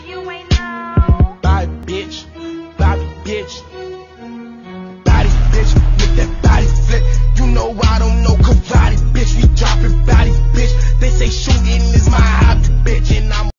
bitch. Body bitch. Body, bitch. Body bitch. Make that body flip. You know I don't know karate bitch. We dropping body, bitch. They say shooting is my